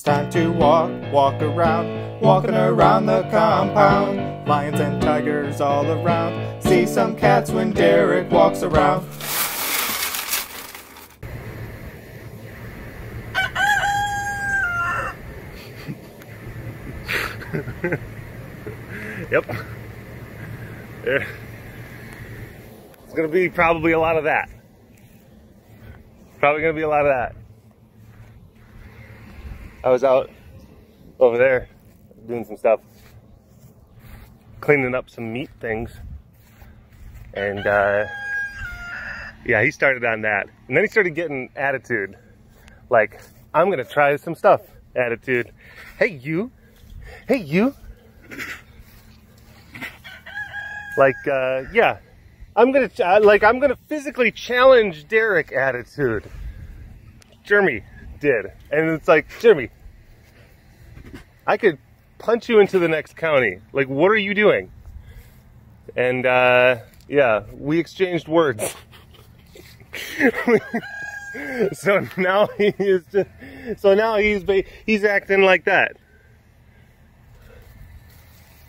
It's time to walk, walk around, walking around the compound. Lions and tigers all around. See some cats when Derek walks around. Yep. There. It's gonna be probably a lot of that. Probably gonna be a lot of that. I was out over there doing some stuff, cleaning up some meat things, and uh, yeah, he started on that, and then he started getting attitude, like I'm gonna try some stuff attitude. Hey you, hey you. Like, uh, yeah, I'm gonna uh, like I'm gonna physically challenge Derek attitude. Jeremy did, and it's like Jeremy, I could punch you into the next county. Like, what are you doing? And uh, yeah, we exchanged words. so now he is just, so now he's he's acting like that.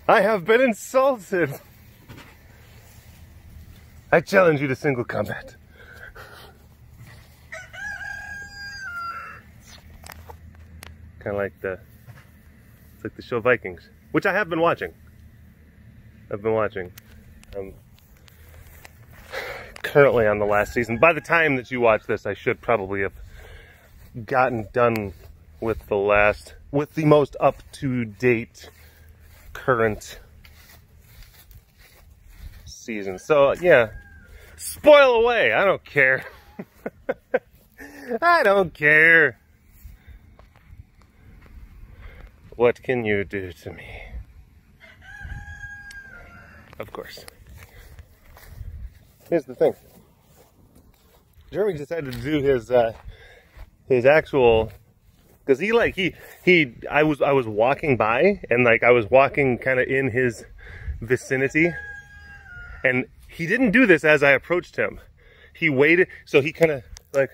I have been insulted. I challenge you to single combat. Kind of like the it's like the show Vikings, which I have been watching. I've been watching. I'm currently on the last season. By the time that you watch this, I should probably have gotten done with the last, with the most up to date current season. So yeah, spoil away. I don't care. I don't care. What can you do to me? Of course. Here's the thing. Jeremy decided to do his uh, his actual because he like he he I was I was walking by and like I was walking kind of in his vicinity and he didn't do this as I approached him. He waited, so he kind of like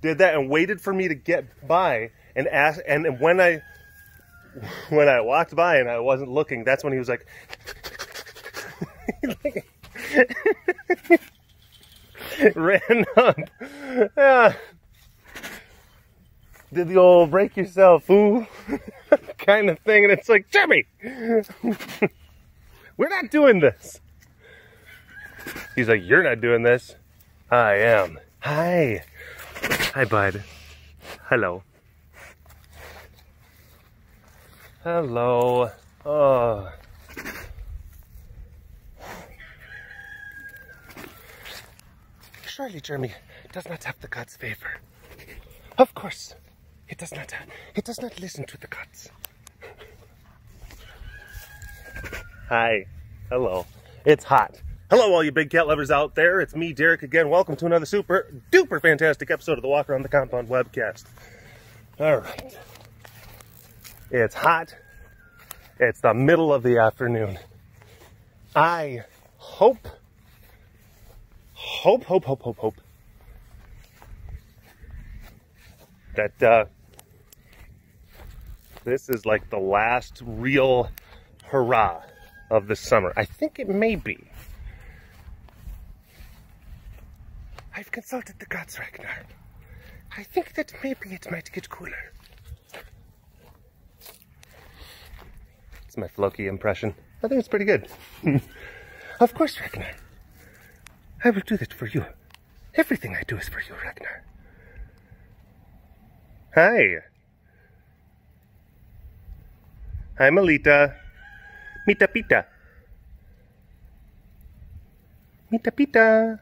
did that and waited for me to get by and ask. And when I when I walked by and I wasn't looking, that's when he was like, ran up. Yeah. Did the old break yourself, ooh, kind of thing. And it's like, Jimmy, we're not doing this. He's like, You're not doing this. I am. Hi. Hi, bud. Hello. Hello. Oh. Surely Jeremy does not have the God's favor. Of course. It does not uh, it does not listen to the gods. Hi. Hello. It's hot. Hello, all you big cat lovers out there. It's me, Derek, again. Welcome to another super duper fantastic episode of the Walk Around the Compound webcast. All right. It's hot. It's the middle of the afternoon. I hope, hope, hope, hope, hope, hope that uh, this is like the last real hurrah of the summer. I think it may be. I've consulted the gods, Ragnar. I think that maybe it might get cooler. It's my Floki impression. I think it's pretty good. of course, Ragnar. I will do that for you. Everything I do is for you, Ragnar. Hi. Hi, Melita. Mita Pita. Mita Pita.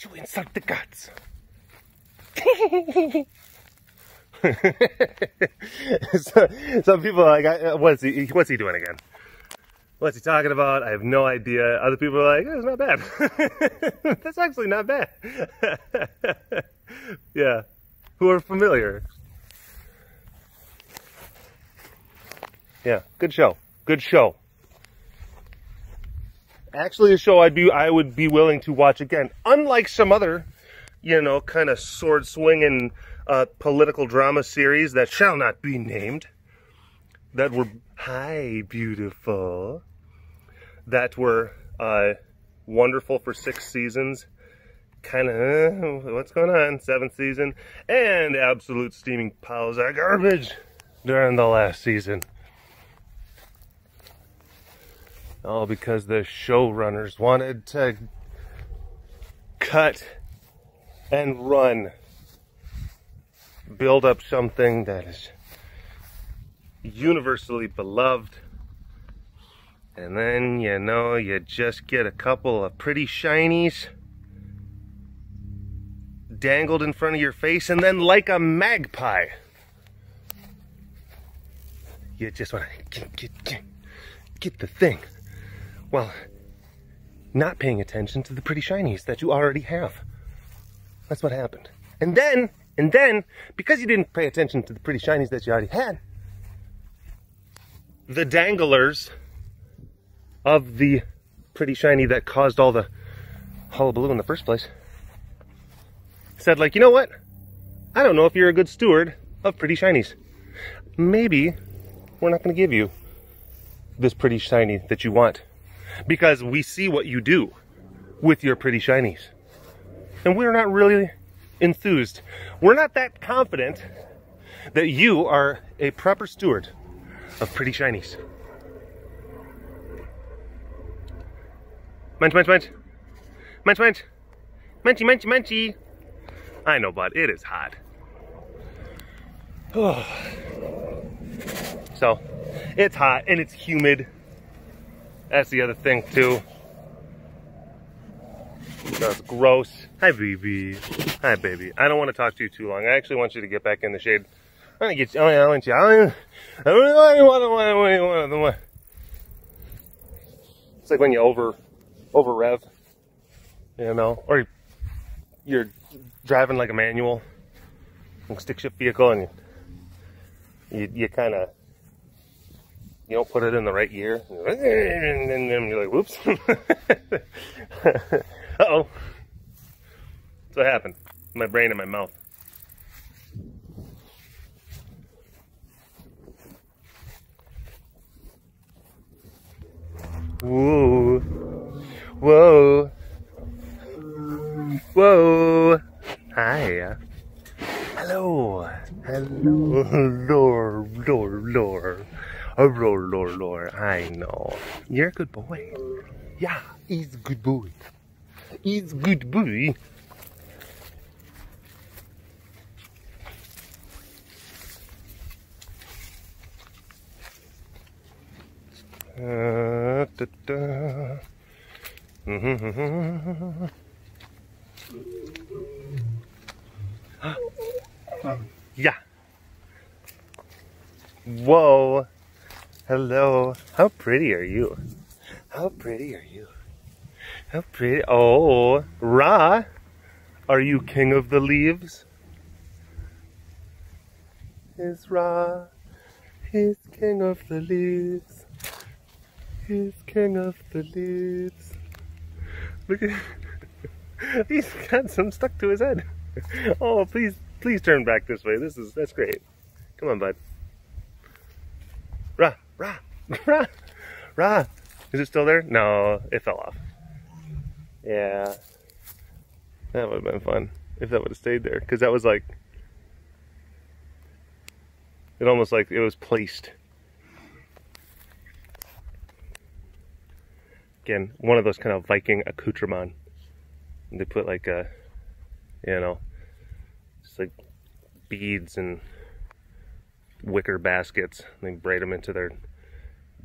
You insult the gods. so, some people are like, uh, what's he, what's he doing again? What's he talking about? I have no idea. Other people are like, oh, it's not bad. That's actually not bad. yeah. Who are familiar. Yeah, good show. Good show. actually a show I'd be I would be willing to watch again. Unlike some other, you know, kind of sword swinging political drama series that shall not be named, that were hi beautiful, that were uh, wonderful for six seasons. Kind of, uh, what's going on? Seventh season, and absolute steaming piles of garbage during the last season. All because the showrunners wanted to cut and run, build up something that is universally beloved. And then, you know, you just get a couple of pretty shinies dangled in front of your face, and then, like a magpie, you just want to get, get, get, get the thing. Well, not paying attention to the pretty shinies that you already have. That's what happened. And then, and then, because you didn't pay attention to the pretty shinies that you already had, the danglers of the pretty shiny that caused all the hullabaloo in the first place said like, you know what? I don't know if you're a good steward of pretty shinies. Maybe we're not going to give you this pretty shiny that you want because we see what you do with your pretty shinies. And we're not really enthused. We're not that confident that you are a proper steward of pretty shinies. Munch, munch, munch. Munch, munch. Munchy, munchy, munchy. I know, bud. It is hot. so, it's hot and it's humid. That's the other thing, too. That's gross. Hi, baby. Hi, baby. I don't want to talk to you too long. I actually want you to get back in the shade. I want to get you. I want you. I don't really want to. Want. It's like when you over, over rev, you know, or you're driving like a manual, like stick shift vehicle, and you, you, you kind of you don't put it in the right gear, and then you're like, whoops. Uh-oh. That's what happened. My brain in my mouth. Whoa. Whoa. Whoa. Hi. Hello. Hello. Lore, lore, lore. Oh, lore, lore. I know. You're a good boy. Yeah, he's a good boy. He's good boy. Uh, da. yeah. Whoa. Hello. How pretty are you? How pretty are you? How pretty. Oh, Ra. Are you king of the leaves? Is Ra. He's king of the leaves. He's king of the leaves. Look at. He's got some stuck to his head. Oh, please, please turn back this way. This is, that's great. Come on, bud. Ra, Ra, Ra, Ra. Is it still there? No, it fell off. Yeah. That would have been fun if that would have stayed there. Because that was like, it almost like it was placed. Again, one of those kind of Viking accoutrement. They put like a, you know, just like beads and wicker baskets. They braid them into their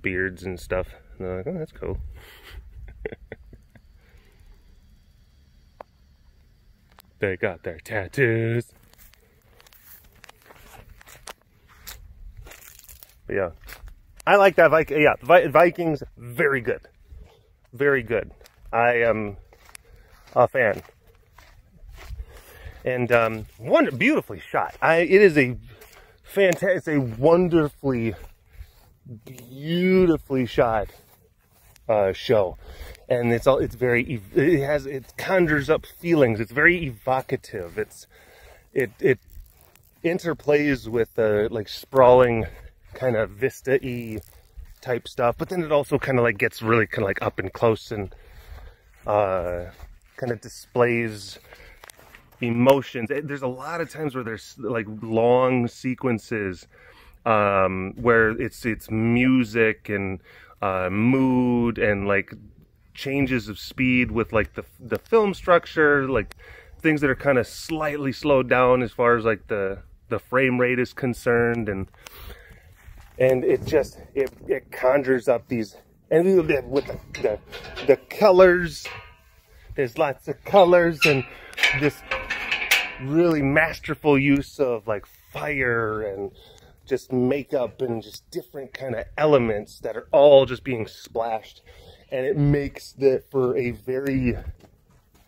beards and stuff. And they're like, oh, that's cool. they got their tattoos. But yeah, I like that Viking. Yeah, Vikings, very good, very good. I am a fan, and um, one beautifully shot. I it is a fantastic, a wonderfully, beautifully shot uh, show. And it's all it's very it has it conjures up feelings. It's very evocative. It's it it interplays with the like sprawling kind of vista-y type stuff, but then it also kind of like gets really kind of like up and close and uh, kind of displays emotions. There's a lot of times where there's like long sequences um, where it's it's music and uh, mood and like changes of speed with like the the film structure, like things that are kind of slightly slowed down as far as like the the frame rate is concerned and and it just it, it conjures up these and with the, the, the colors. There's lots of colors and this really masterful use of like fire and just makeup and just different kind of elements that are all just being splashed and it makes that for a very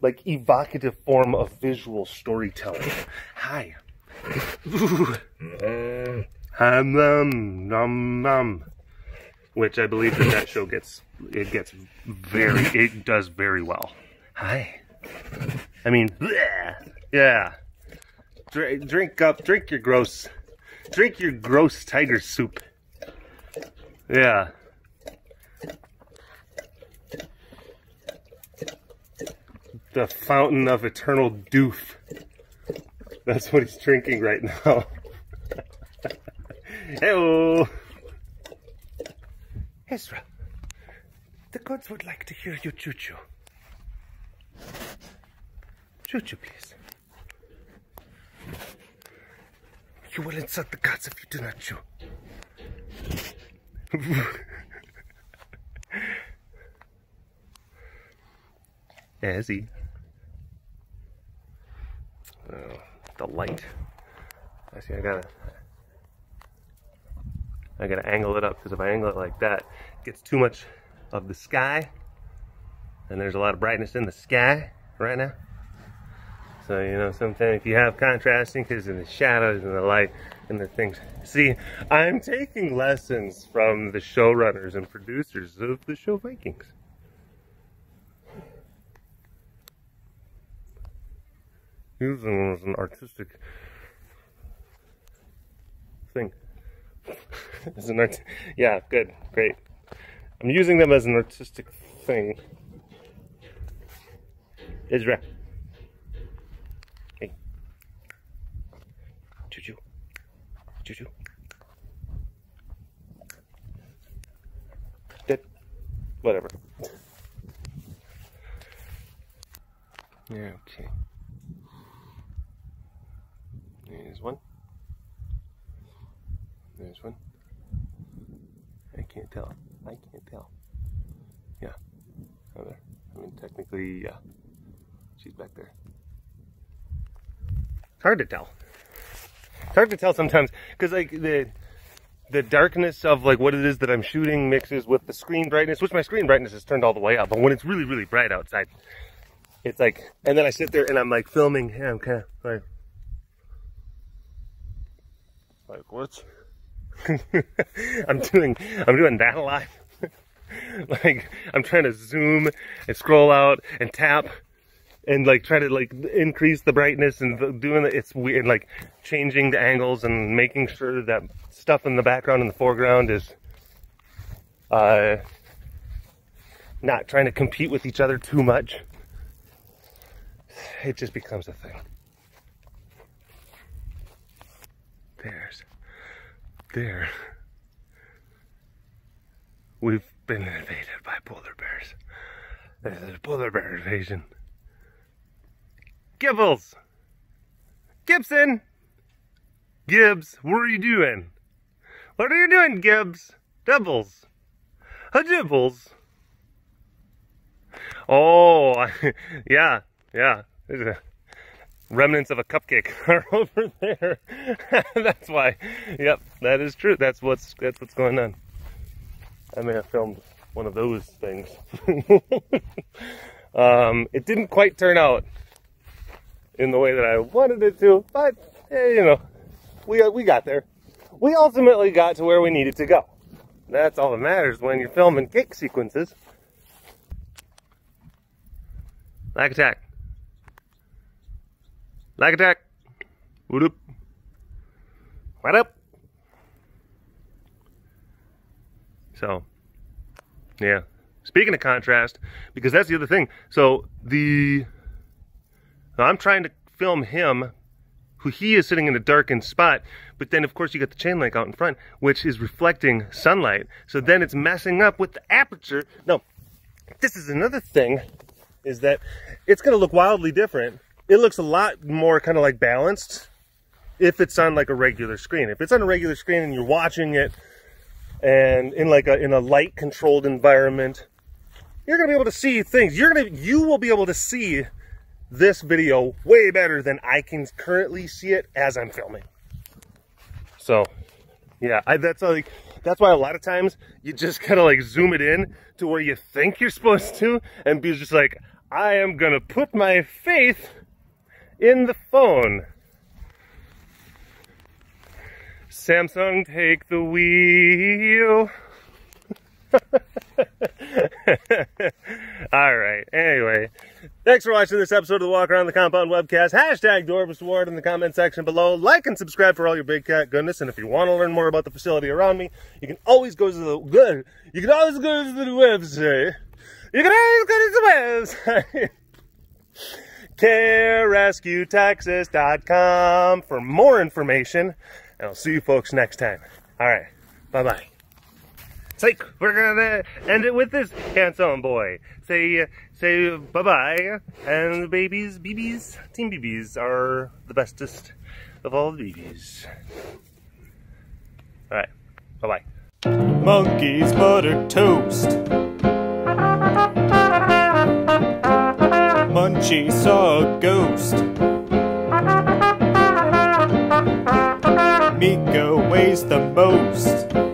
like evocative form of visual storytelling hi mm-hmm. Ham num num num. Which I believe that that show gets it gets very it does very well. Hi. I mean, bleh, yeah. Drink, drink up, drink your gross, drink your gross tiger soup. Yeah. The fountain of eternal doof. That's what he's drinking right now. Hello. Ezra, the gods would like to hear you choo-choo. Choo-choo, please. You will insult the gods if you do not chew. Ezzy. Oh, the light. I see, I gotta I gotta angle it up because if I angle it like that, it gets too much of the sky. And there's a lot of brightness in the sky right now. So, you know, sometimes if you have contrasting, because in the shadows and the light and the things. See, I'm taking lessons from the showrunners and producers of the show Vikings. Using them as an artistic thing. as an art. Yeah, good, great. I'm using them as an artistic thing. Israel. Hey. Choo-choo. Choo-choo. Dead. Whatever. Yeah, okay. There's one. One. I can't tell. I can't tell. Yeah. There. I mean, technically, yeah. She's back there. It's hard to tell. It's hard to tell sometimes because, like, the the darkness of like what it is that I'm shooting mixes with the screen brightness, which my screen brightness is turned all the way up. But when it's really, really bright outside, it's like, and then I sit there and I'm like filming. Yeah, I'm kind of like, like what? I'm doing I'm doing that a lot. like I'm trying to zoom and scroll out and tap and like try to like increase the brightness and doing it. It's weird, like changing the angles and making sure that stuff in the background and the foreground is uh, not trying to compete with each other too much. It just becomes a thing. There's there. We've been invaded by polar bears. There's a polar bear invasion. Gibbles! Gibson! Gibbs, what are you doing? What are you doing, Gibbs? Dibbles. A. Oh, yeah, yeah. Remnants of a cupcake are over there. that's why. Yep, that is true. That's what's that's what's going on. I may have filmed one of those things. um, it didn't quite turn out in the way that I wanted it to, but eh, you know, we we got there. We ultimately got to where we needed to go. That's all that matters when you're filming cake sequences. Lag attack. Lag attack. What up? What up? So, yeah. Speaking of contrast, because that's the other thing. So the I'm trying to film him, who he is sitting in a darkened spot, but then of course you got the chain link out in front, which is reflecting sunlight. So then it's messing up with the aperture. No, this is another thing, is that it's gonna look wildly different. It looks a lot more kind of like balanced if it's on like a regular screen. If it's on a regular screen and you're watching it and in like a in a light controlled environment, you're gonna be able to see things. You're gonna you will be able to see this video way better than I can currently see it as I'm filming. So yeah, I, that's like that's why a lot of times you just kind of like zoom it in to where you think you're supposed to and be just like, I am gonna put my faith in the phone. Samsung, take the wheel. All right. Anyway, thanks for watching this episode of the Walk Around the Compound webcast. Hashtag Dorvis Ward in the comment section below. Like and subscribe for all your big cat goodness. And if you want to learn more about the facility around me, you can always go to the good. You can always go to the website. You can always go to the website. CareRescueTexas.com for more information. And I'll see you folks next time. All right. Bye bye. Psych, we're gonna end it with this handsome boy. Say, say bye bye. And the babies, BBs, team BBs are the bestest of all the BBs. All right. Bye bye. Monkey's butter toast. Munchie saw a ghost. Miko weighs the most.